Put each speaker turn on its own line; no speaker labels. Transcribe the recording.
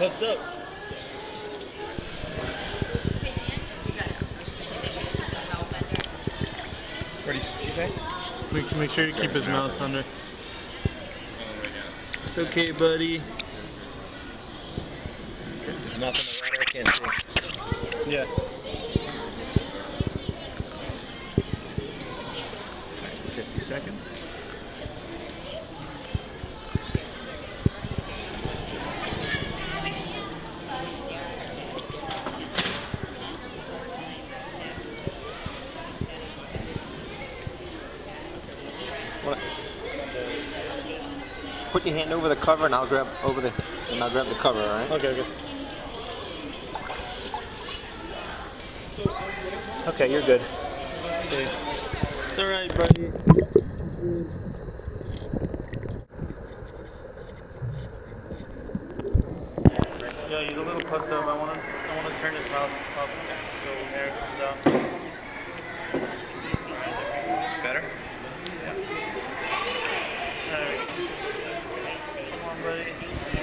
hooked up.
What did you say?
Make, make sure you keep his mouth under. It's okay, buddy.
There's nothing in the water I can't see.
Yeah.
Fifty seconds. Put your hand over the cover and I'll grab over the and I'll grab the cover, alright?
Okay, okay.
Okay, you're good.
Okay. It's alright, buddy. Yo, he's a little puffed up. I wanna, I wanna turn his mouth up so air comes out. Okay.